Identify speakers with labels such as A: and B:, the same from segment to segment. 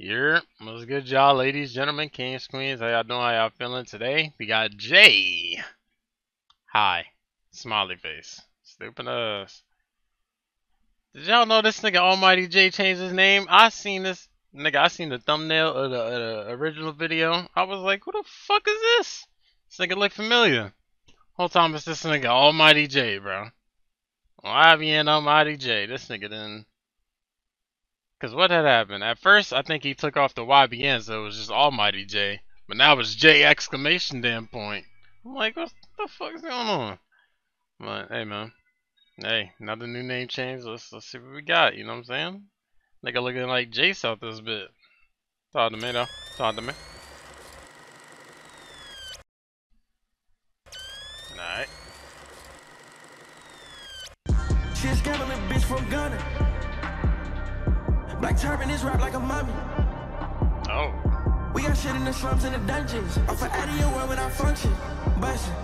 A: Yep, what's good, y'all, ladies, gentlemen, kings, queens? How y'all doing? How y'all feeling today? We got Jay. Hi, smiley face, stupid us. Did y'all know this nigga Almighty Jay changed his name? I seen this nigga. I seen the thumbnail of the, of the original video. I was like, who the fuck is this? This nigga look familiar. Whole time it's this nigga Almighty Jay, bro. YBN Almighty Jay? This nigga didn't. Cause what had happened? At first, I think he took off the YBN, so it was just Almighty Jay. But now it's J exclamation damn point. I'm like, what the fuck is going on? But hey, man. Hey, another new name change. Let's let's see what we got. You know what I'm saying? Nigga looking like Jace out this bit. Talk to me though. Talk to me. Alright.
B: Bitch from. Black turban is rap like a mummy.
A: Oh.
B: We got shit in the slums and the dungeons. Off an out of your world when I function. Bustin',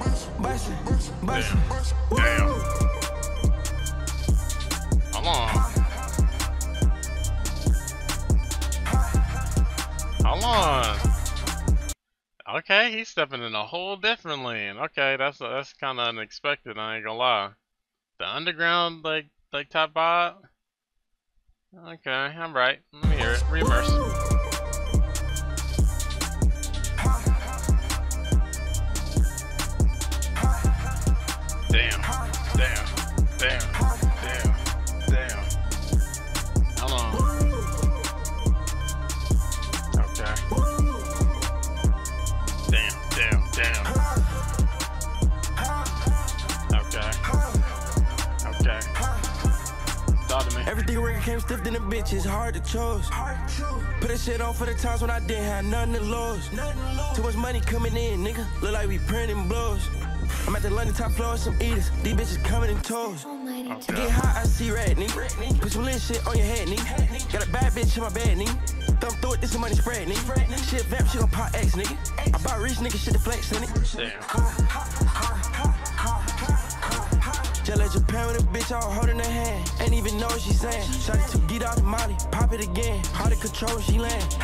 B: bustin', bustin'.
A: Damn. Hold on. Hold on. Okay, he's stepping in a whole different lane. Okay, that's that's kind of unexpected. I ain't gonna lie. The underground, like like top five. Okay, I'm right. Let me hear it. Damn. Damn. Damn. Damn.
B: Came stiff than a bitch, it's hard to choose. Put that shit on for the times when I didn't have nothing to lose. Too much money coming in, nigga. Look like we printing blows. I'm at the London top floor, with some eaters. These bitches coming in toes. To get hot, I see red, nigga. Put some lit shit on your head, nigga. Got a bad bitch in my bed, nigga. Thumb through it, this some money spread, nigga. Shit vamp, she gon' pop X, nigga. I bought rich nigga shit to flex, in it.
A: Damn.
B: Japan with a bitch all holding her hand. Ain't even know what she saying. Shot it to get out the molly, pop it again. Hard to control she land.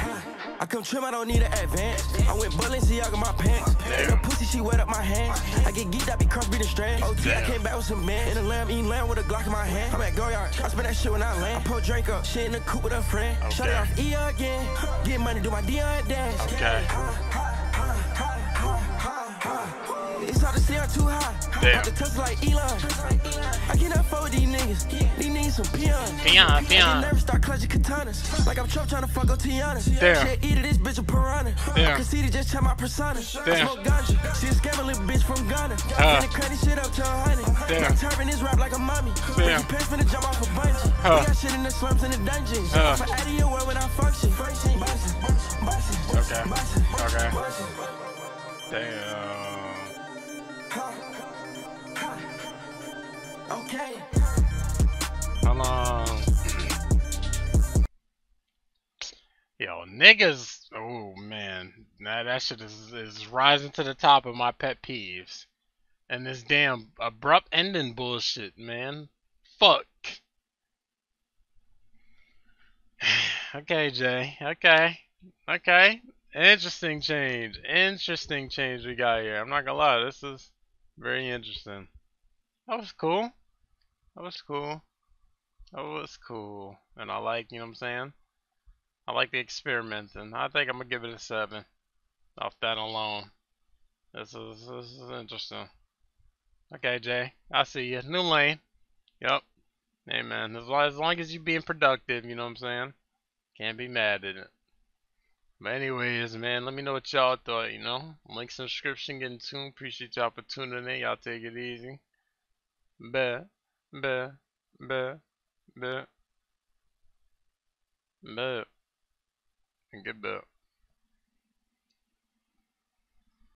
B: I come trim, I don't need an advance. I went Balenciaga my pants. No pussy, she wet up my hands. I get geeked, I be crossbreeding strands. OT, I came back with some man. In the lamb, eating lamb with a Glock in my hand. I'm at Goyard, I spend that shit when I land. I pull drink up, shit in the coupe with a friend. Shut it off E again. Get money, do my Dion dance.
A: Okay.
B: It's hard to see I'm too high.
A: Damn.
B: The touch like Elon. I cannot with these niggas. These niggas some peons.
A: Peon, peon.
B: nervous, start clutching katanas. Like I'm Trump trying to fuck Otiana.
A: Damn.
B: Shit, eater, this bitch a piranha.
A: Damn.
B: I conceded, just check my persona.
A: Damn.
B: Smoke ganja. She a scammer, little bitch from Ghana. Finna crank this shit up to a hundred.
A: Damn.
B: My turban is rap like a mommy.
A: Damn.
B: Pants finna jump off a bungee.
A: Huh.
B: We got shit in the slums and the dungeons.
A: Huh.
B: I'm out of your world when I function.
A: Okay. Okay. Damn.
B: Okay.
A: Hold on. Yo, niggas. Oh man, nah, that shit is is rising to the top of my pet peeves. And this damn abrupt ending bullshit, man. Fuck. okay, Jay. Okay. Okay. Interesting change. Interesting change we got here. I'm not gonna lie, this is very interesting. That was cool. That was cool. That was cool. And I like, you know what I'm saying? I like the experimenting. I think I'm gonna give it a seven. Off that alone. This is this is interesting. Okay, Jay. I see you. New lane. Yup. Hey man, as long, as long as you being productive, you know what I'm saying? Can't be mad at it. But anyways, man, let me know what y'all thought, you know? Links in the description, getting tuned. Appreciate y'all for tuning in. Y'all take it easy. Bet. Bet. Bet. Bet. Bet. And good bet.